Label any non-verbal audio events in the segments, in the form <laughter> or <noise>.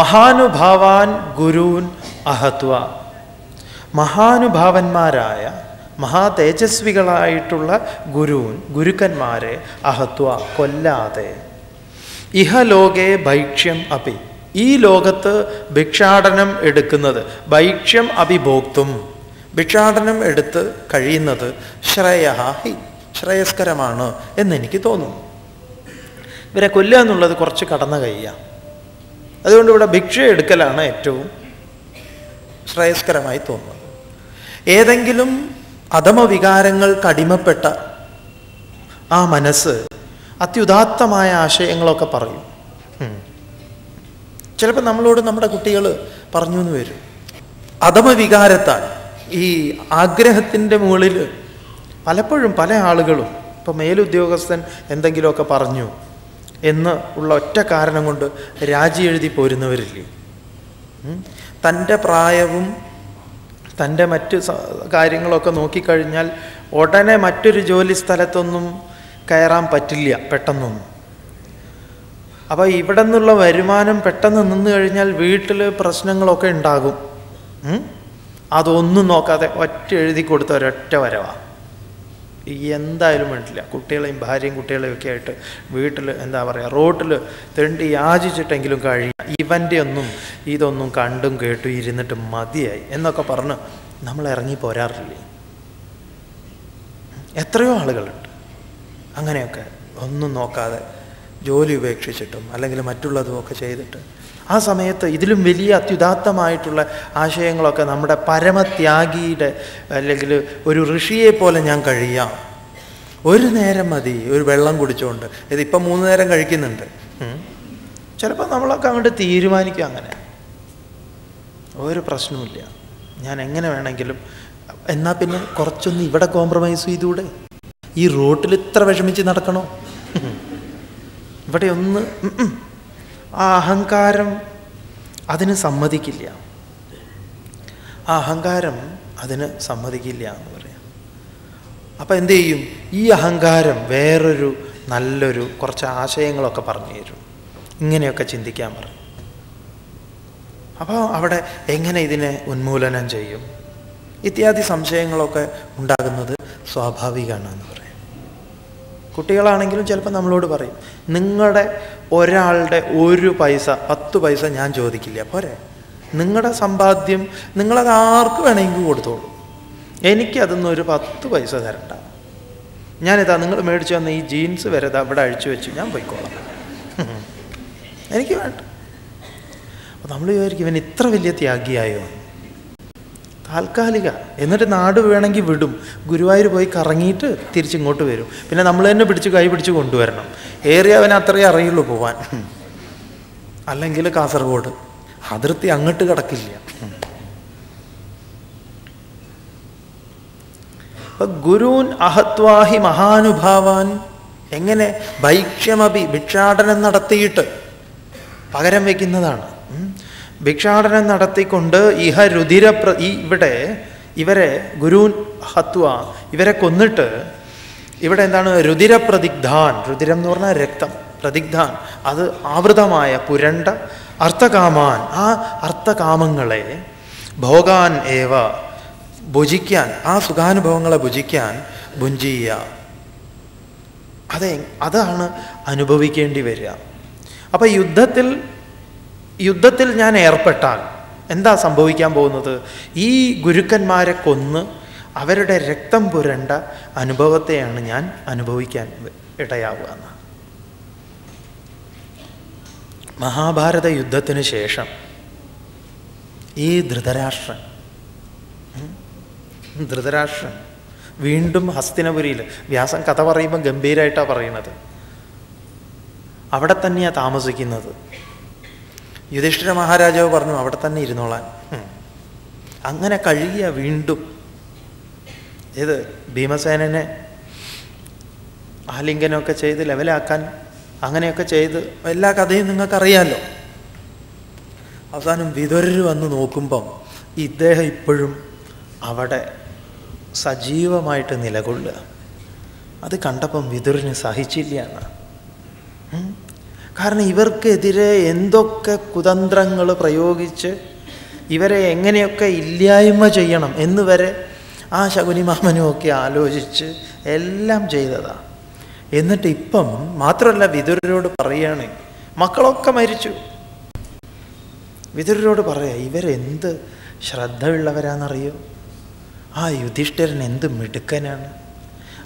മഹാനുഭാവാൻ ഗുരൂൻ അഹത്വ. മഹാനുഭാവന്മാരായ മഹാതേജസ്വികളായിട്ടുള്ള ഗുരുൻ ഗുരുക്കന്മാരെ അഹത്വ കൊല്ലാതെ. ഇഹലോകെ ഭൈക്ഷ്യം അപി. ഈ ലോകത്ത് ഭിക്ഷാടനം എടുക്കുന്നത് ഭൈക്ഷ്യം അഭിഭോക്തും. ഭിക്ഷാടനം എടുത്ത് കഴിയുന്നത് ശ്രേയ ഹി ശ്രേയസ്കരമാണ് എന്നെനിക്ക് തോന്നുന്നു. ഇവരെ കൊല്ലുക എന്നുള്ളത് കുറച്ച് കടന്ന കൈയാണ് അതുകൊണ്ട് ഇവിടെ ഭിക്ഷ എടുക്കലാണ് ഏറ്റവും ശ്രേയസ്കരമായി തോന്നുന്നത്. ഏതെങ്കിലും അധമവികാരങ്ങൾക്ക് അടിമപ്പെട്ട ആ മനസ്സ് അത്യുദാത്തമായ ആശയങ്ങളൊക്കെ പറയും. ചിലപ്പോൾ നമ്മളോട് നമ്മുടെ കുട്ടികൾ പറഞ്ഞു എന്ന് വരും. അധമവികാരത്താൽ ഈ ആഗ്രഹത്തിന്റെ മുകളിൽ പലപ്പോഴും പല ആളുകളും ഇപ്പം മേലുദ്യോഗസ്ഥൻ എന്തെങ്കിലുമൊക്കെ പറഞ്ഞു എന്ന് ഉള്ള ഒറ്റ കാരണം കൊണ്ട് രാജി എഴുതി പോരുന്നവരില്ലേ? തന്റെ പ്രായവും തന്റെ മറ്റ് കാര്യങ്ങളൊക്കെ നോക്കിക്കഴിഞ്ഞാൽ ഉടനെ മറ്റൊരു ജോലി സ്ഥലത്തൊന്നും കയറാൻ പറ്റില്ല പെട്ടെന്നൊന്നും. അപ്പോൾ ഇവിടെ നിന്നുള്ള വരുമാനം പെട്ടെന്ന് നിന്ന് കഴിഞ്ഞാൽ വീട്ടിൽ പ്രശ്നങ്ങളൊക്കെ ഉണ്ടാകും. അതൊന്നും നോക്കാതെ ഒറ്റ എഴുതി കൊടുത്ത ഒരൊറ്റ വരവാ. എന്തായാലും വേണ്ടില്ല കുട്ടികളെയും ഭാര്യയും കുട്ടികളെയും ഒക്കെ ആയിട്ട് വീട്ടിൽ എന്താ പറയുക റോട്ടിൽ തെണ്ടി യാചിച്ചിട്ടെങ്കിലും കഴിയും ഇവന്റെ ഒന്നും ഇതൊന്നും കണ്ടും കേട്ടും ഇരുന്നിട്ട് മതിയായി എന്നൊക്കെ പറഞ്ഞ് നമ്മൾ ഇറങ്ങി പോരാറില്ലേ? എത്രയോ ആളുകളുണ്ട്. അങ്ങനെയൊക്കെ ഒന്നും നോക്കാതെ ജോലി ഉപേക്ഷിച്ചിട്ടും അല്ലെങ്കിൽ മറ്റുള്ളതും ഒക്കെ ചെയ്തിട്ട് ആ സമയത്ത് ഇതിലും വലിയ അത്യുദാത്തമായിട്ടുള്ള ആശയങ്ങളൊക്കെ നമ്മുടെ പരമത്യാഗിയുടെ അല്ലെങ്കിൽ ഒരു ഋഷിയെ പോലെ ഞാൻ കഴിയാം. ഒരു നേരം മതി ഒരു വെള്ളം കുടിച്ചുകൊണ്ട് ഇതിപ്പം മൂന്ന് നേരം കഴിക്കുന്നുണ്ട്. ചിലപ്പോൾ നമ്മളൊക്കെ അങ്ങോട്ട് തീരുമാനിക്കും അങ്ങനെ. ഒരു പ്രശ്നവുമില്ല. ഞാൻ എങ്ങനെ വേണമെങ്കിലും എന്നാൽ പിന്നെ കുറച്ചൊന്ന് ഇവിടെ കോംപ്രമൈസ് ചെയ്തുകൂടെ ഈ റോട്ടിൽ ഇത്ര വിഷമിച്ച് നടക്കണോ? ഇവിടെ ഒന്ന്. ആ അഹങ്കാരം അതിന് സമ്മതിക്കില്ല. ആ അഹങ്കാരം അതിന് സമ്മതിക്കില്ല എന്ന് പറയാം. അപ്പം എന്തു ചെയ്യും? ഈ അഹങ്കാരം വേറൊരു നല്ലൊരു കുറച്ച് ആശയങ്ങളൊക്കെ പറഞ്ഞു തരും. ഇങ്ങനെയൊക്കെ ചിന്തിക്കാൻ പറയും. അപ്പോൾ അവിടെ എങ്ങനെ ഇതിനെ ഉന്മൂലനം ചെയ്യും? ഇത്യാദി സംശയങ്ങളൊക്കെ ഉണ്ടാകുന്നത് സ്വാഭാവികമാണെന്ന് പറയാം. കുട്ടികളാണെങ്കിലും ചിലപ്പോൾ നമ്മളോട് പറയും നിങ്ങളുടെ ഒരാളുടെ ഒരു പൈസ പത്ത് പൈസ ഞാൻ ചോദിക്കില്ല പോരെ? നിങ്ങളുടെ സമ്പാദ്യം നിങ്ങളത് ആർക്ക് വേണമെങ്കിൽ കൊടുത്തോളൂ. എനിക്കതൊന്നും ഒരു പത്ത് പൈസ തരണ്ട. ഞാനിതാ നിങ്ങൾ മേടിച്ചു വന്ന ഈ ജീൻസ് വരെ ഇതാ ഇവിടെ അഴിച്ചു വെച്ച് ഞാൻ പോയിക്കോളാം. <laughs> എനിക്ക് വേണ്ട. അപ്പോൾ നമ്മൾ വിചാരിക്കും ഇവൻ ഇത്ര വലിയ ത്യാഗിയായോ? താൽക്കാലിക. എന്നിട്ട് നാട് വേണമെങ്കിൽ വിടും. ഗുരുവായൂർ പോയി കറങ്ങിയിട്ട് തിരിച്ചിങ്ങോട്ട് വരും. പിന്നെ നമ്മൾ തന്നെ പിടിച്ച് കൈ പിടിച്ച് കൊണ്ടുവരണം. ഏറിയ അവൻ അത്രയേ അറിയുള്ളൂ പോവാൻ. അല്ലെങ്കിൽ കാസർഗോഡ്. അതിർത്തി അങ്ങോട്ട് കിടക്കില്ല. ഗുരുൻ അഹത്വാഹി മഹാനുഭാവാൻ എങ്ങനെ ഭൈക്ഷ്യമഭി ഭിക്ഷാടനം നടത്തിയിട്ട് പകരം വയ്ക്കുന്നതാണ്. ഭിക്ഷാടനം നടത്തിക്കൊണ്ട് ഇഹ രുധിര ഈ ഇവിടെ ഇവരെ ഗുരു ഹത്വ ഇവരെ കൊന്നിട്ട് ഇവിടെ എന്താണ് രുധിര പ്രതിഗ്ധാൻ. രുധിരം എന്ന് പറഞ്ഞാൽ രക്തം. പ്രതിഗ്ധാൻ. അത് ആവൃതമായ പുരണ്ട അർത്ഥകാമാൻ. ആ അർത്ഥകാമങ്ങളെ ഭോഗാൻ ഏവ ഭുജിക്കാൻ ആ സുഖാനുഭവങ്ങളെ ഭുജിക്കാൻ ഭുഞ്ചിയ അതെ അതാണ് അനുഭവിക്കേണ്ടി വരിക. അപ്പം യുദ്ധത്തിൽ യുദ്ധത്തിൽ ഞാൻ ഏർപ്പെട്ടാൽ എന്താ സംഭവിക്കാൻ പോകുന്നത്? ഈ ഗുരുക്കന്മാരെ കൊന്ന് അവരുടെ രക്തം പുരണ്ട അനുഭവത്തെയാണ് ഞാൻ അനുഭവിക്കാൻ ഇടയാവുക എന്ന്. മഹാഭാരത യുദ്ധത്തിന് ശേഷം ഈ ധൃതരാഷ്ട്രൻ ധൃതരാഷ്ട്രൻ വീണ്ടും ഹസ്തിനപുരിയിൽ വ്യാസം കഥ പറയുമ്പോൾ ഗംഭീരമായിട്ടാണ് പറയുന്നത്. അവിടെ തന്നെയാണ് താമസിക്കുന്നത്. യുധിഷ്ഠിര മഹാരാജാവ് പറഞ്ഞു അവിടെ തന്നെ ഇരുന്നോളാൻ. അങ്ങനെ കഴിയുക വീണ്ടും ഏത് ഭീമസേനനെ ആലിംഗനമൊക്കെ ചെയ്ത് ലെവലാക്കാൻ അങ്ങനെയൊക്കെ ചെയ്ത് എല്ലാ കഥയും നിങ്ങൾക്കറിയാമല്ലോ അവസാനം വിതുരർ വന്ന് നോക്കുമ്പം ഇദ്ദേഹം ഇപ്പോഴും അവിടെ സജീവമായിട്ട് നിലകൊള്ളുക. അത് കണ്ടപ്പം വിതുരന് സഹിച്ചില്ല എന്ന്. ഉം. കാരണം ഇവർക്കെതിരെ എന്തൊക്കെ കുതന്ത്രങ്ങൾ പ്രയോഗിച്ച് ഇവരെ എങ്ങനെയൊക്കെ ഇല്ലായ്മ ചെയ്യണം എന്ന് വരെ ആ ശകുനിമാമനുമൊക്കെ ആലോചിച്ച് എല്ലാം ചെയ്തതാണ് എന്നിട്ട് ഇപ്പം മാത്രമല്ല വിതുരരോട് പറയുകയാണ് മക്കളൊക്കെ മരിച്ചു. വിതുരരോട് പറയാ ഇവരെന്ത് ശ്രദ്ധയുള്ളവരാണെന്നറിയോ ആ യുധിഷ്ഠിരൻ എന്ത് മിടുക്കനാണ്.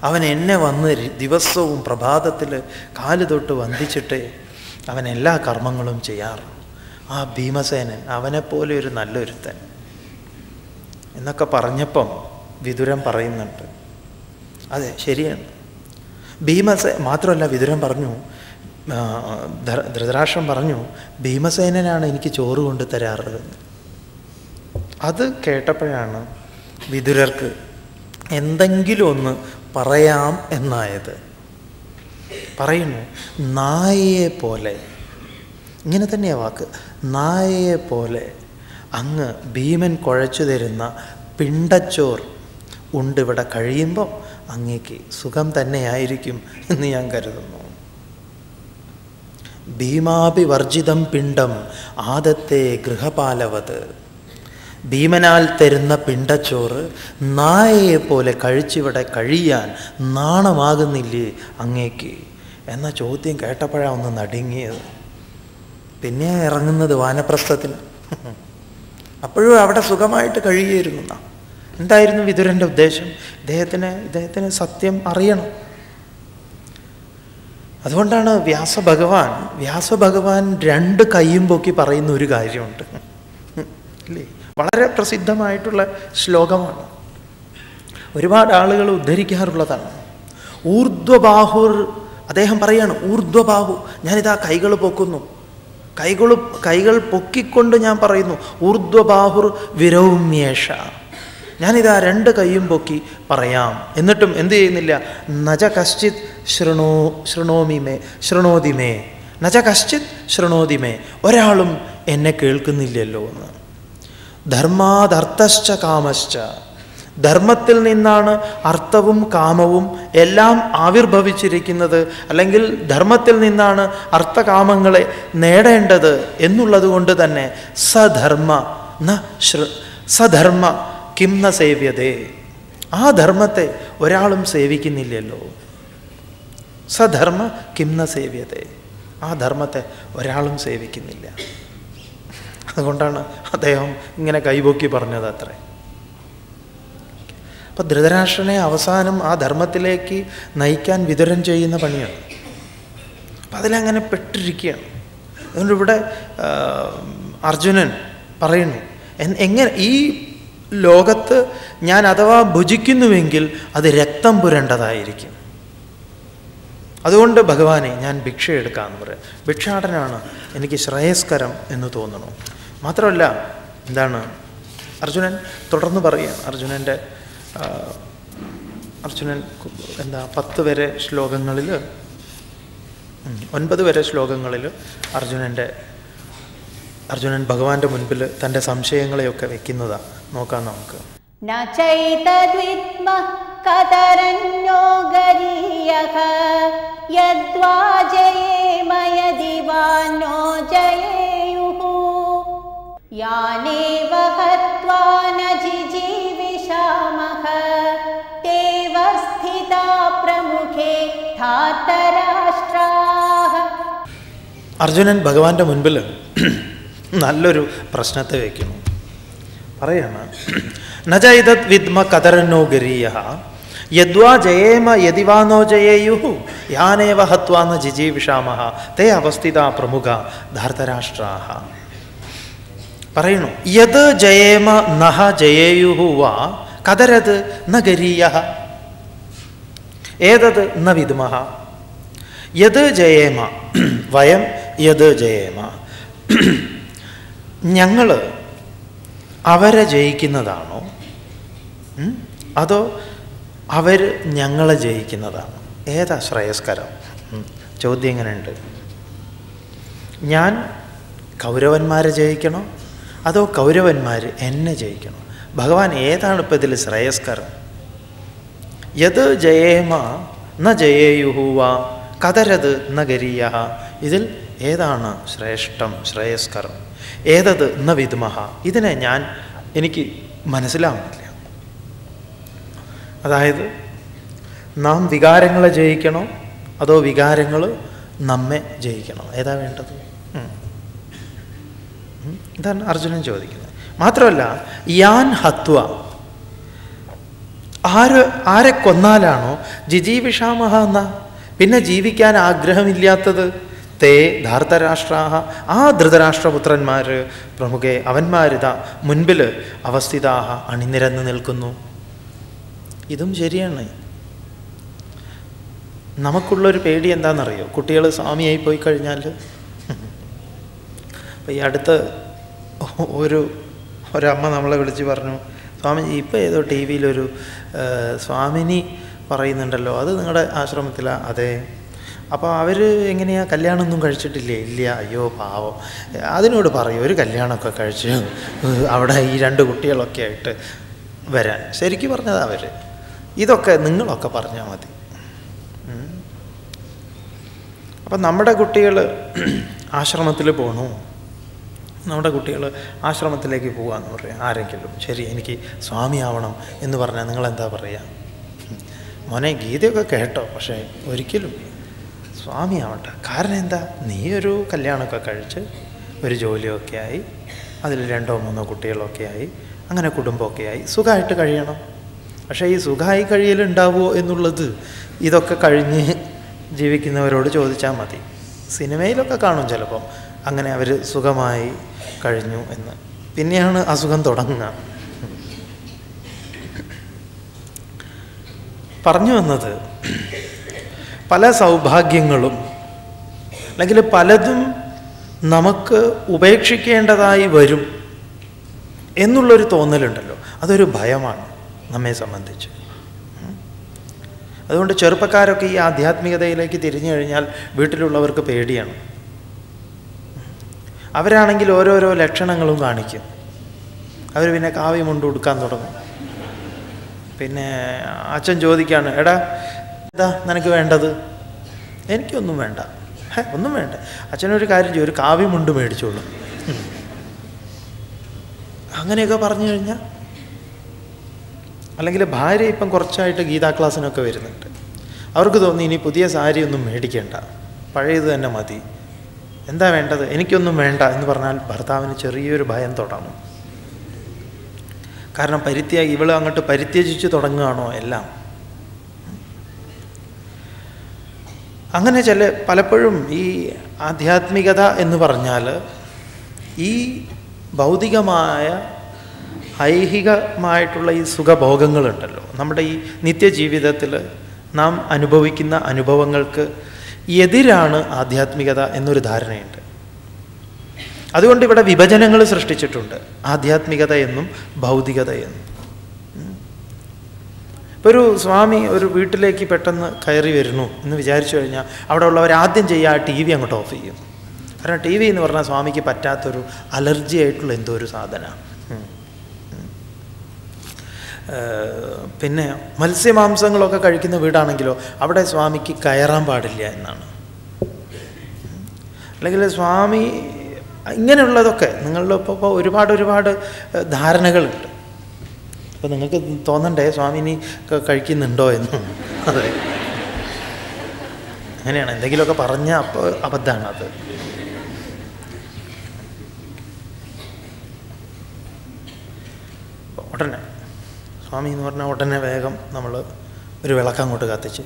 അവൻ എന്നെ വന്ന് ദിവസവും പ്രഭാതത്തിൽ കാൽ തൊട്ട് വന്ദിച്ചിട്ട് അവൻ എല്ലാ കർമ്മങ്ങളും ചെയ്യാറ് ആ ഭീമസേനൻ അവനെപ്പോലെ ഒരു നല്ലൊരുത്തൻ. എന്നൊക്കെ പറഞ്ഞപ്പം വിതുരം പറയുന്നുണ്ട്. അതെ ശരിയാണ്. ഭീമസേ മാത്രമല്ല വിതുരം പറഞ്ഞു ധൃതരാഷ്ട്രം പറഞ്ഞു ഭീമസേനനാണ് എനിക്ക് ചോറ് കൊണ്ട് തരാറ് അത് കേട്ടപ്പോഴാണ് വിതുരർക്ക് എന്തെങ്കിലും ഒന്ന് പറയാം എന്നായത്. പറയുന്നു നായയെ പോലെ. ഇങ്ങനെ തന്നെയാണ് വാക്ക്. നായയെ പോലെ. അങ്ങ് ഭീമൻ കുഴച്ചു തരുന്ന പിണ്ടച്ചോർ ഉണ്ട് ഇവിടെ കഴിയുമ്പോൾ അങ്ങേക്ക് സുഖം തന്നെയായിരിക്കും എന്ന് ഞാൻ കരുതുന്നു. ഭീമാഭിവർജിതം പിണ്ടം ആദത്തെ ഗൃഹപാലവത്. ഭീമനാൽ തരുന്ന പിണ്ടച്ചോറ് നായയെ പോലെ കഴിച്ചിവിടെ കഴിയാൻ നാണമാകുന്നില്ലേ അങ്ങേക്ക്? എന്ന ചോദ്യം കേട്ടപ്പോഴാണ് ഒന്ന് നടുങ്ങിയത്. പിന്നെ ഇറങ്ങുന്നത് വാനപ്രസ്ഥത്തിൽ. അപ്പോഴും അവിടെ സുഖമായിട്ട് കഴിയുമായിരുന്നു. എന്തായിരുന്നു വിതുരന്റെ ഉദ്ദേശം? ഇദ്ദേഹത്തിന് ഇദ്ദേഹത്തിന് സത്യം അറിയണം. അതുകൊണ്ടാണ് വ്യാസഭഗവാൻ വ്യാസഭഗവാൻ രണ്ട് കൈയും പൊക്കി പറയുന്ന ഒരു കാര്യമുണ്ട്. ഇല്ലേ? വളരെ പ്രസിദ്ധമായിട്ടുള്ള ശ്ലോകമാണ്. ഒരുപാട് ആളുകൾ ഉദ്ധരിക്കാറുള്ളതാണ്. ഊർധ്വബാഹുർ അദ്ദേഹം പറയാണ് ഊർധ്വബാഹു ഞാനിതാ കൈകൾ പൊക്കുന്നു. കൈകൾ കൈകൾ പൊക്കിക്കൊണ്ട് ഞാൻ പറയുന്നു ഊർധ്വബാഹുർ വിരൗമ്യേഷ. ഞാനിതാ രണ്ട് കൈയും പൊക്കി പറയാം. എന്നിട്ടും എന്ത് ചെയ്യുന്നില്ല നജ കശ്ചിത് ശൃണോ ശൃണോമിമേ ശൃണോതിമേ നജ കശ്ചിത് ശൃണോതിമേ ഒരാളും എന്നെ കേൾക്കുന്നില്ലല്ലോ എന്ന് ധർമാദർത്ഥശ്ച കാമശ്ച. ധർമ്മത്തിൽ നിന്നാണ് അർത്ഥവും കാമവും എല്ലാം ആവിർഭവിച്ചിരിക്കുന്നത്. അല്ലെങ്കിൽ ധർമ്മത്തിൽ നിന്നാണ് അർത്ഥകാമങ്ങളെ നേടേണ്ടത് എന്നുള്ളത് കൊണ്ട് തന്നെ സധർമ്മ ന ശ്ര സധർമ്മ കിം ന സേവ്യതേ. ആ ധർമ്മത്തെ ഒരാളും സേവിക്കുന്നില്ലല്ലോ. സധർമ്മ കിം ന സേവ്യതേ. ആ ധർമ്മത്തെ ഒരാളും സേവിക്കുന്നില്ല. അതുകൊണ്ടാണ് അദ്ദേഹം ഇങ്ങനെ കൈപൊക്കി പറഞ്ഞത് അത്രേ. അപ്പം ധൃതരാഷ്ട്രനെ അവസാനം ആ ധർമ്മത്തിലേക്ക് നയിക്കാൻ വിതരം ചെയ്യുന്ന പണിയാണ്. അപ്പം അതിലങ്ങനെ പെട്ടിരിക്കുകയാണ്. അതുകൊണ്ട് ഇവിടെ അർജുനൻ പറയുന്നു എങ്ങനെ ഈ ലോകത്ത് ഞാൻ അഥവാ ഭുജിക്കുന്നുവെങ്കിൽ അത് രക്തം പുരണ്ടതായിരിക്കും. അതുകൊണ്ട് ഭഗവാനെ ഞാൻ ഭിക്ഷ എടുക്കാമെന്ന് പറയാം. ഭിക്ഷാടനാണ് എനിക്ക് ശ്രേയസ്കരം എന്ന് തോന്നുന്നു. മാത്രമല്ല എന്താണ്? അർജുനൻ തുടർന്ന് പറയുക അർജുനന്റെ അർജുനൻ എന്താ പത്ത് വരെ ശ്ലോകങ്ങളിൽ ഒൻപത് വരെ ശ്ലോകങ്ങളിൽ അർജുനന്റെ അർജുനൻ ഭഗവാന്റെ മുൻപിൽ തന്റെ സംശയങ്ങളെയൊക്കെ വെക്കുന്നതാ. നോക്കാം നമുക്ക്. യദ്വാ ജയേമയ ദിവാനോ ജയേ यानेव हत्वा न जिजीविषामः तेव स्थिता प्रमुखे धातराष्ट्राः അർജുനൻ ഭഗവാന്റെ മുൻപിൽ <clears throat> നല്ലൊരു പ്രശ്നത്തെ വയ്ക്കുന്നു പറയാണ് <clears throat> നജൈതത് വിദ്മ കതരന്നോ ഗരീയ യദ്വാ ജയേമ യതിവാനോ ജയേയു യാനേവ ഹത്വാന ജിജീവിഷാമഹ തേ അവസ്ഥിത പ്രമുഖ ധാർത്തരാഷ്ട്രാഹ പറയുന്നു. യത് ജയേമ നഹ ജയേയു വാ കതരത് ന ഗരീയ ഏതത് ന വിദ്മഹ? യത് ജയേമ വയം യത് ജയേമ. ഞങ്ങൾ അവരെ ജയിക്കുന്നതാണോ? അതോ അവർ ഞങ്ങളെ ജയിക്കുന്നതാണ്? ഏതാ ശ്രേയസ്കരം? ചോദ്യം എങ്ങനെയുണ്ട്? ഞാൻ കൗരവന്മാരെ ജയിക്കണോ? അതോ കൗരവന്മാർ എന്നെ ജയിക്കണോ? ഭഗവാൻ ഏതാണ് ഇപ്പം ഇതിൽ ശ്രേയസ്കരം? യത് ജയേമ ന ജയേയുഹുവ കതരത് ന ഗരീയ ഇതിൽ ഏതാണ് ശ്രേഷ്ഠം ശ്രേയസ്കരം? ഏതത് ന വിദ്മഹ? ഇതിനെ ഞാൻ എനിക്ക് മനസ്സിലാവുന്നില്ല. അതായത് നാം വികാരങ്ങളെ ജയിക്കണോ? അതോ വികാരങ്ങൾ നമ്മെ ജയിക്കണോ? ഏതാ വേണ്ടത്. ഇതാണ് അർജുനൻ ചോദിക്കുന്നത്. മാത്രമല്ല യാൻ ഹത്വ. ആര് ആരെ കൊന്നാലാണോ ജിജീവിഷാമഹ എന്ന? പിന്നെ ജീവിക്കാൻ ആഗ്രഹമില്ലാത്തത്? തേ ധാർത്തരാഷ്ട്രാഹ. ആ ധൃതരാഷ്ട്രപുത്രന്മാർ പ്രമുഖെ അവന്മാരിതാ മുൻപിൽ അവസ്ഥിതാഹ അണിനിരന്ന് നിൽക്കുന്നു. ഇതും ശരിയാണ്. നമുക്കുള്ളൊരു പേടി എന്താണെന്നറിയോ? കുട്ടികൾ സ്വാമിയായി പോയി കഴിഞ്ഞാൽ അപ്പം ഈ അടുത്ത് ഒരു ഒരമ്മ നമ്മളെ വിളിച്ച് പറഞ്ഞു സ്വാമി ഇപ്പോൾ ഏതോ ടി വിയിലൊരു സ്വാമിനി പറയുന്നുണ്ടല്ലോ അത് നിങ്ങളുടെ ആശ്രമത്തിലാണ് അതെ. അപ്പോൾ അവർ എങ്ങനെയാ കല്യാണമൊന്നും കഴിച്ചിട്ടില്ലേ? ഇല്ല. അയ്യോ പാവം. അതിനോട് പറയും ഒരു കല്യാണമൊക്കെ കഴിച്ച് അവിടെ ഈ രണ്ട് കുട്ടികളൊക്കെ ആയിട്ട് വരാൻ. ശരിക്കും പറഞ്ഞത് അവർ ഇതൊക്കെ നിങ്ങളൊക്കെ പറഞ്ഞാൽ മതി. അപ്പം നമ്മുടെ കുട്ടികൾ ആശ്രമത്തിൽ പോകണു നമ്മുടെ കുട്ടികൾ ആശ്രമത്തിലേക്ക് പോകാമെന്ന് പറയാം. ആരെങ്കിലും ശരി എനിക്ക് സ്വാമി സ്വാമിയാവണം എന്ന് പറഞ്ഞാൽ നിങ്ങളെന്താ പറയുക മോനെ ഗീതയൊക്കെ കേട്ടോ പക്ഷേ ഒരിക്കലും സ്വാമി സ്വാമിയാവണ്ട. കാരണം എന്താ? നീ ഒരു കല്യാണമൊക്കെ കഴിച്ച് ഒരു ജോലിയൊക്കെ ആയി അതിൽ രണ്ടോ മൂന്നോ കുട്ടികളൊക്കെ ആയി അങ്ങനെ കുടുംബമൊക്കെ ആയി സുഖമായിട്ട് കഴിയണം. പക്ഷേ ഈ സുഖമായി കഴിയലുണ്ടാവുമോ എന്നുള്ളത് ഇതൊക്കെ കഴിഞ്ഞ് ജീവിക്കുന്നവരോട് ചോദിച്ചാൽ മതി. സിനിമയിലൊക്കെ കാണും ചിലപ്പം. അങ്ങനെ അവർ സുഖമായി കഴിഞ്ഞു എന്ന്. പിന്നെയാണ് അസുഖം തുടങ്ങുക. പറഞ്ഞു വന്നത് പല സൗഭാഗ്യങ്ങളും അല്ലെങ്കിൽ പലതും നമുക്ക് ഉപേക്ഷിക്കേണ്ടതായി വരും എന്നുള്ളൊരു തോന്നലുണ്ടല്ലോ. അതൊരു ഭയമാണ് നമ്മെ സംബന്ധിച്ച്. അതുകൊണ്ട് ചെറുപ്പക്കാരൊക്കെ ഈ ആധ്യാത്മികതയിലേക്ക് തിരിഞ്ഞു കഴിഞ്ഞാൽ വീട്ടിലുള്ളവർക്ക് പേടിയാണ്. അവരാണെങ്കിൽ ഓരോരോ ലക്ഷണങ്ങളും കാണിക്കും. അവർ പിന്നെ കാവ്യം കൊണ്ട് ഉടുക്കാൻ തുടങ്ങും. പിന്നെ അച്ഛൻ ചോദിക്കാണ് എടാ എന്താ നിനക്ക് വേണ്ടത്? എനിക്കൊന്നും വേണ്ട. ഒന്നും വേണ്ട. അച്ഛനൊരു കാര്യം ചെയ്യും ഒരു കാവ്യമുണ്ട് മേടിച്ചോളൂ. അങ്ങനെയൊക്കെ പറഞ്ഞു കഴിഞ്ഞാൽ അല്ലെങ്കിൽ ഭാര്യ ഇപ്പം കുറച്ചായിട്ട് ഗീതാ ക്ലാസ്സിനൊക്കെ വരുന്നുണ്ട്. അവർക്ക് തോന്നി ഇനി പുതിയ സാരി ഒന്നും മേടിക്കേണ്ട. പഴയത് തന്നെ മതി. എന്താ വേണ്ടത്? എനിക്കൊന്നും വേണ്ട എന്ന് പറഞ്ഞാൽ ഭർത്താവിന് ചെറിയൊരു ഭയം തുടങ്ങും കാരണം പരിത്യ ഇവൾ അങ്ങോട്ട് പരിത്യജിച്ച് തുടങ്ങുകയാണോ എല്ലാം. അങ്ങനെ ചില പലപ്പോഴും ഈ ആധ്യാത്മികത എന്ന് പറഞ്ഞാൽ ഈ ഭൗതികമായ ഐഹികമായിട്ടുള്ള ഈ സുഖഭോഗങ്ങളുണ്ടല്ലോ. നമ്മുടെ ഈ നിത്യജീവിതത്തിൽ നാം അനുഭവിക്കുന്ന അനുഭവങ്ങൾക്ക് എതിരാണ് ആധ്യാത്മികത എന്നൊരു ധാരണയുണ്ട്. അതുകൊണ്ട് ഇവിടെ വിഭജനങ്ങൾ സൃഷ്ടിച്ചിട്ടുണ്ട്. ആധ്യാത്മികത എന്നും ഭൗതികത എന്നും. ഇപ്പോൾ ഇപ്പൊ ഒരു സ്വാമി ഒരു വീട്ടിലേക്ക് പെട്ടെന്ന് കയറി വരുന്നു എന്ന് വിചാരിച്ചു കഴിഞ്ഞാൽ അവിടെ ഉള്ളവർ ആദ്യം ചെയ്യുക ആ ടി വി അങ്ങോട്ട് ഓഫ് ചെയ്യും. കാരണം ടി വി എന്ന് പറഞ്ഞാൽ സ്വാമിക്ക് പറ്റാത്തൊരു അലർജി ആയിട്ടുള്ള എന്തോ ഒരു സാധനമാണ്. പിന്നെ മത്സ്യമാംസങ്ങളൊക്കെ കഴിക്കുന്ന വീടാണെങ്കിലോ അവിടെ സ്വാമിക്ക് കയറാൻ പാടില്ല എന്നാണ്. അല്ലെങ്കിൽ സ്വാമി ഇങ്ങനെയുള്ളതൊക്കെ നിങ്ങളുടെ ഇപ്പോൾ ഇപ്പോൾ ഒരുപാട് ഒരുപാട് ധാരണകളുണ്ട്. അപ്പോൾ നിങ്ങൾക്ക് തോന്നണ്ടേ സ്വാമി ഇനി കഴിക്കുന്നുണ്ടോ എന്ന്? അതെ. അങ്ങനെയാണ്. എന്തെങ്കിലുമൊക്കെ പറഞ്ഞ അപ്പോൾ അബദ്ധമാണ് അത് ഉടനെ സ്വാമി എന്ന് പറഞ്ഞാൽ ഉടനെ വേഗം നമ്മൾ ഒരു വിളക്ക് അങ്ങോട്ട് കത്തിച്ച്.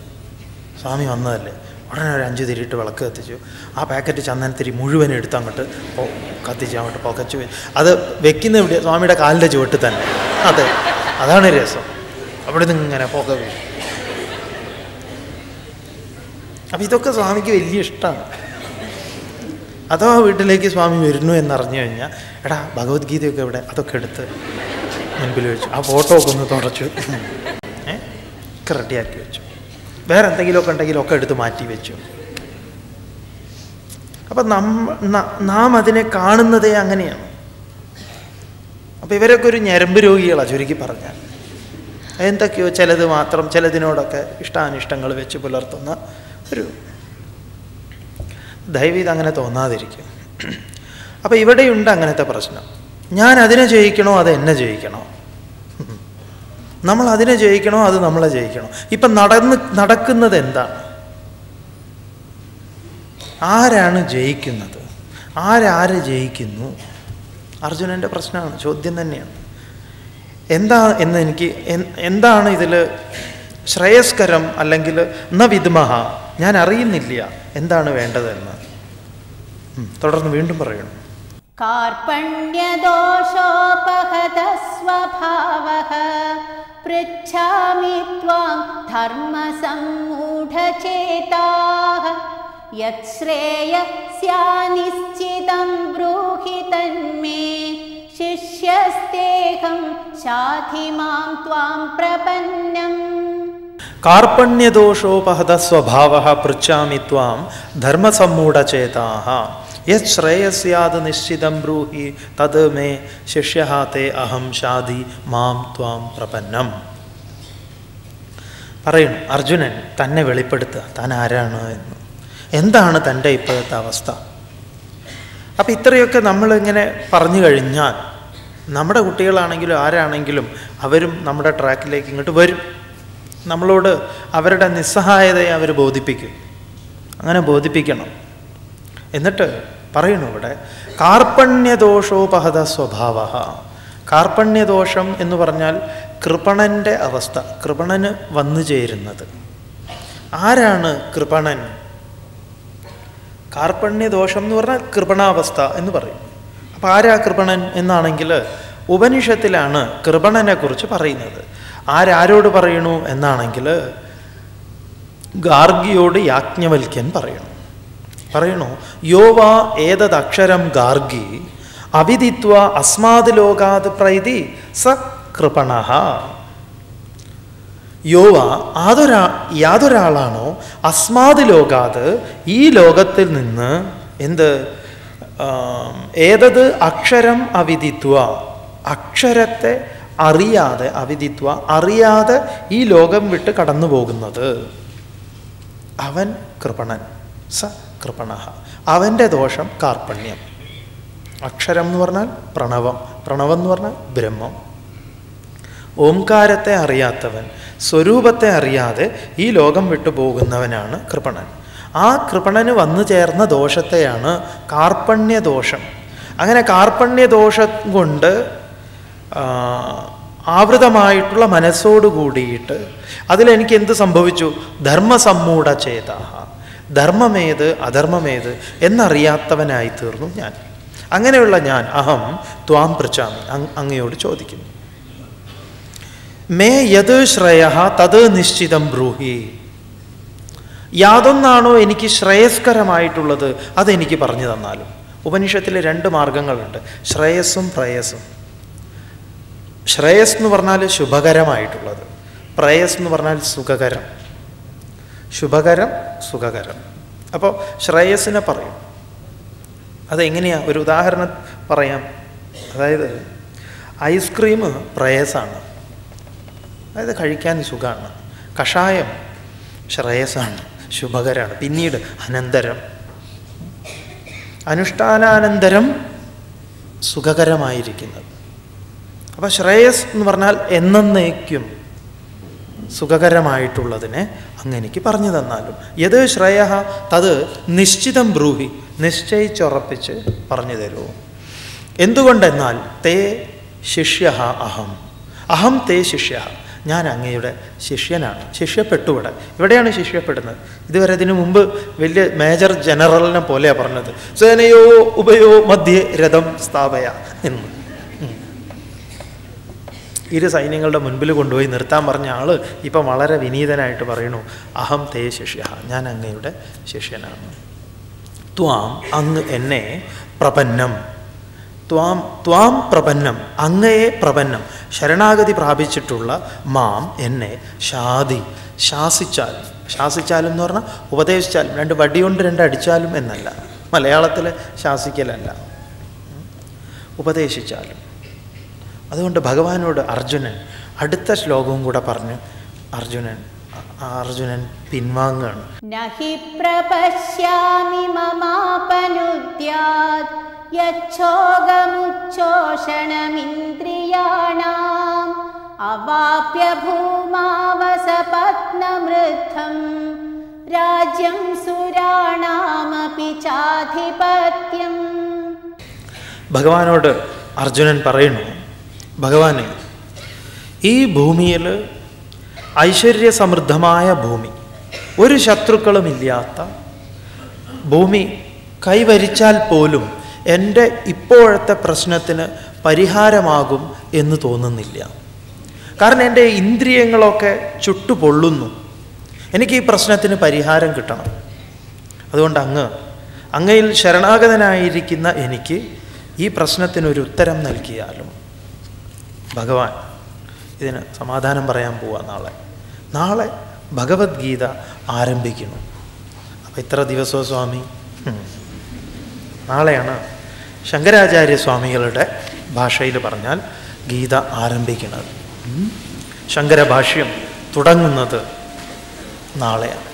സ്വാമി വന്നതല്ലേ? ഉടനെ ഒരു അഞ്ച് തിരിയിട്ട് വിളക്ക് കത്തിച്ചു. ആ പാക്കറ്റ് ചന്ദനത്തിരി മുഴുവൻ എടുത്ത് അങ്ങോട്ട് കത്തിച്ച് അങ്ങോട്ട് പൊക്കച്ച് അത് വെക്കുന്ന ഇവിടെ സ്വാമിയുടെ കാലിന്റെ ചുവട്ടിൽ തന്നെ. അതെ. അതാണ് രസം. അവിടെ നിന്ന് ഇങ്ങനെ പുക വീഴും. അപ്പം ഇതൊക്കെ സ്വാമിക്ക് വലിയ ഇഷ്ടമാണ് അഥവാ വീട്ടിലേക്ക് സ്വാമി വരുന്നു എന്നറിഞ്ഞു കഴിഞ്ഞാൽ എടാ ഭഗവത്ഗീതയൊക്കെ ഇവിടെ അതൊക്കെ എടുത്ത്. മുൻപിൽ വെച്ചു. ആ ഫോട്ടോ ഒക്കെ ഒന്ന് തുടച്ചു ഒക്കെ റെഡിയാക്കി വെച്ചു. വേറെ എന്തെങ്കിലുമൊക്കെ ഉണ്ടെങ്കിലും ഒക്കെ എടുത്ത് മാറ്റി വെച്ചു. അപ്പം ന- അതിനെ കാണുന്നതേ അങ്ങനെയാണ്. അപ്പം ഇവരൊക്കെ ഒരു ഞരമ്പ് രോഗികളാണ് ചുരുക്കി പറഞ്ഞാൽ. എന്തൊക്കെയോ ചിലത് മാത്രം ചിലതിനോടൊക്കെ ഇഷ്ടാനിഷ്ടങ്ങൾ വെച്ച് പുലർത്തുന്ന ഒരു ദൈവം അങ്ങനെ തോന്നാതിരിക്കും. അപ്പോൾ ഇവിടെയുണ്ട് അങ്ങനത്തെ പ്രശ്നം. ഞാൻ അതിനെ ജയിക്കണോ അത് എന്നെ ജയിക്കണോ? നമ്മൾ അതിനെ ജയിക്കണോ അത് നമ്മളെ ജയിക്കണോ? ഇപ്പം നടന്ന് നടക്കുന്നത് എന്താണ്? ആരാണ് ജയിക്കുന്നത്? ആരാര് ജയിക്കുന്നു? അർജുനന്റെ പ്രശ്നമാണ് ചോദ്യം തന്നെയാണ്. എന്താ എന്ന് എനിക്ക് എന്താണ് ഇതിൽ ശ്രേയസ്കരം അല്ലെങ്കിൽ ന വിദ്മഹ? ഞാൻ അറിയുന്നില്ല എന്താണ് വേണ്ടതെന്ന്. തുടർന്ന് വീണ്ടും പറയണം. कार्पण्यदोषोपहतस्वभावः। पृच्छामि त्वां धर्मसम्मूढचेताः। यत्श्रेयस्यानिश्चितं ब्रूहि तन्मे। शिष्यस्तेऽहं शाधि मां त्वां प्रपन्नम् कार्पण्यदोषोपहत स्वभाव पृच्छामि त्वां धर्मसम्मूढचेताः यत् ശ്രേയസ്യാത് നിശ്ചിതം ബ്രൂഹി തത് മേ ശിഷ്യഹാത്തെ അഹം ഷാദി മാം ത്വാം പ്രപന്നം. പറയുന്നു അർജുനൻ തന്നെ വെളിപ്പെടുത്തുക താൻ ആരാണ് എന്ന്. എന്താണ് തന്റെ ഇപ്പോഴത്തെ അവസ്ഥ? അപ്പം ഇത്രയൊക്കെ നമ്മളിങ്ങനെ പറഞ്ഞു കഴിഞ്ഞാൽ നമ്മുടെ കുട്ടികളാണെങ്കിലും ആരാണെങ്കിലും അവരും നമ്മുടെ ട്രാക്കിലേക്ക് ഇങ്ങോട്ട് വരും. നമ്മളോട് അവരുടെ നിസ്സഹായതയെ അവർ ബോധിപ്പിക്കും. അങ്ങനെ ബോധിപ്പിക്കണം. എന്നിട്ട് പറയണു ഇവിടെ കാർപ്പണ്യദോഷോപഹത സ്വഭാവ. കാർപ്പണ്യദോഷം എന്ന് പറഞ്ഞാൽ കൃപണന്റെ അവസ്ഥ കൃപണന് വന്നു ചേരുന്നത്. ആരാണ് കൃപണൻ? കാർപ്പണ്യദോഷം എന്ന് പറഞ്ഞാൽ കൃപണാവസ്ഥ എന്ന് പറയും. അപ്പോൾ ആരാ കൃപണൻ എന്നാണെങ്കിൽ ഉപനിഷത്തിലാണ് കൃപണനെക്കുറിച്ച് പറയുന്നത്. ആരാരോട് പറയണു എന്നാണെങ്കിൽ ഗാർഗിയോട് യാജ്ഞവൽക്യൻ പറയണു. പറയണു യോവ ഏതദക്ഷരം ഗാർഗി? അവിദിത്വ അസ്മാത് ലോകാത് പ്രൈതി സ കൃപണ യോവ ആതൊരാ യാതൊരാളാണോ അസ്മാത് ലോകാത്? ഈ ലോകത്തിൽ നിന്ന് എന്ത്? ഏതത് അക്ഷരം അവിദിത്വ? അക്ഷരത്തെ അറിയാതെ അവിദിത്വ അറിയാതെ ഈ ലോകം വിട്ട് കടന്നു പോകുന്നത് അവൻ കൃപണൻ സ കൃപണ. അവന്റെ ദോഷം കാർപ്പണ്യം. അക്ഷരം എന്ന് പറഞ്ഞാൽ പ്രണവം. പ്രണവം എന്ന് പറഞ്ഞാൽ ബ്രഹ്മം. ഓംകാരത്തെ അറിയാത്തവൻ സ്വരൂപത്തെ അറിയാതെ ഈ ലോകം വിട്ടു പോകുന്നവനാണ് കൃപണൻ. ആ കൃപണന് വന്നു ചേർന്ന ദോഷത്തെയാണ് കാർപ്പണ്യദോഷം അങ്ങനെ കാർപ്പണ്യദോഷം കൊണ്ട് ആവൃതമായിട്ടുള്ള മനസ്സോട് കൂടിയിട്ട് അതിലെനിക്ക് എന്ത് സംഭവിച്ചു? ധർമ്മസമ്മൂഢ ചേത ധർമ്മമേത് അധർമ്മമേത് എന്നറിയാത്തവനായി തീർന്നു ഞാൻ. അങ്ങനെയുള്ള ഞാൻ അഹം ത്വാം പൃച്ചാമി അങ് അങ്ങയോട് ചോദിക്കുന്നു. മേ യത് ശ്രേയ തത് നിശ്ചിതം ബ്രൂഹി. യാതൊന്നാണോ എനിക്ക് ശ്രേയസ്കരമായിട്ടുള്ളത് അതെനിക്ക് പറഞ്ഞു തന്നാലും. ഉപനിഷത്തിൽ രണ്ട് മാർഗങ്ങളുണ്ട്. ശ്രേയസ്സും പ്രേയസ്സും. ശ്രേയസ് എന്ന് പറഞ്ഞാൽ ശുഭകരമായിട്ടുള്ളത്. പ്രേയസ് എന്ന് പറഞ്ഞാൽ സുഖകരം. ശുഭകരം സുഖകരം. അപ്പോൾ ശ്രേയസ്സിനെ പറയും. അതെങ്ങനെയാ? ഒരു ഉദാഹരണം പറയാം. അതായത് ഐസ്ക്രീം പ്രയസാണ്. അതായത് കഴിക്കാൻ സുഖമാണ് കഷായം ശ്രേയസാണ് ശുഭകരമാണ് പിന്നീട് അനന്തരം. അനുഷ്ഠാനാനന്തരം സുഖകരമായിരിക്കുന്നത്. അപ്പോൾ ശ്രേയസ് എന്ന് പറഞ്ഞാൽ എന്നേക്കും സുഖകരമായിട്ടുള്ളതിനെ അങ്ങനെക്ക് പറഞ്ഞു തന്നാലും. യത് ശ്രേയ തത് നിശ്ചിതം ബ്രൂഹി നിശ്ചയിച്ചുറപ്പിച്ച് പറഞ്ഞു തരൂ. എന്തുകൊണ്ടെന്നാൽ തേ ശിഷ്യ അഹം. അഹം തേ ശിഷ്യ. ഞാൻ അങ്ങയുടെ ശിഷ്യനാണ് ശിഷ്യപ്പെട്ടു ഇവിടെ ഇവിടെയാണ് ശിഷ്യപ്പെടുന്നത്. ഇതുവരെ ഇതിനു മുമ്പ് വലിയ മേജർ ജനറലിനെ പോലെയാണ് പറഞ്ഞത്. സേനയോ ഉഭയോ മധ്യേ രഥം സ്ഥാപയ എന്ന്. ഇരു സൈന്യങ്ങളുടെ മുൻപിൽ കൊണ്ടുപോയി നിർത്താൻ പറഞ്ഞ ആൾ ഇപ്പം വളരെ വിനീതനായിട്ട് പറയണു അഹം തേ ശിഷ്യ ഞാൻ അങ്ങയുടെ ശിഷ്യനാണ്. ത്വാം അങ്ങ് എന്നെ പ്രപന്നം. ത്വാം ത്വാം പ്രപന്നം അങ്ങയെ പ്രപന്നം. ശരണാഗതി പ്രാപിച്ചിട്ടുള്ള മാം എന്നെ ഷാദി ശാസിച്ചാൽ ശാസിച്ചാലും എന്ന് പറഞ്ഞാൽ ഉപദേശിച്ചാലും രണ്ട് വടികൊണ്ട് രണ്ട് അടിച്ചാലും എന്നല്ല. മലയാളത്തിൽ ശാസിക്കലല്ല. ഉപദേശിച്ചാലും. അതുകൊണ്ട് ഭഗവാനോട് അർജുനൻ അടുത്ത ശ്ലോകവും കൂടെ പറഞ്ഞ് അർജുനൻ അർജുനൻ പിൻവാങ്ങുകയാണ് നഹി അവാപ്യ രാജ്യം സുരാണാമപി ചാധിപത്യം. ഭഗവാനോട് അർജുനൻ പറയുന്നു ഭഗവാനെ ഈ ഭൂമിയിൽ ഐശ്വര്യസമൃദ്ധമായ ഭൂമി ഒരു ശത്രുക്കളുമില്ലാത്ത ഭൂമി കൈവരിച്ചാൽ പോലും എന്റെ ഇപ്പോഴത്തെ പ്രശ്നത്തിന് പരിഹാരമാകും എന്ന് തോന്നുന്നില്ല. കാരണം എന്റെ ഇന്ദ്രിയങ്ങളൊക്കെ ചുട്ടുപൊള്ളുന്നു. എനിക്ക് ഈ പ്രശ്നത്തിന് പരിഹാരം കിട്ടണം. അതുകൊണ്ട് അങ്ങ് അങ്ങയിൽ ശരണാഗതനായിരിക്കുന്ന എനിക്ക് ഈ പ്രശ്നത്തിനൊരു ഉത്തരം നൽകിയാലും ഭഗവാൻ ഇതിന് സമാധാനം പറയാൻ പോവുക നാളെ. നാളെ ഭഗവത്ഗീത ആരംഭിക്കുന്നു. അപ്പം ഇത്ര ദിവസവും സ്വാമി. നാളെയാണ് ശങ്കരാചാര്യ സ്വാമികളുടെ ഭാഷയിൽ പറഞ്ഞാൽ ഗീത ആരംഭിക്കുന്നത്. ശങ്കരഭാഷ്യം തുടങ്ങുന്നത് നാളെയാണ്.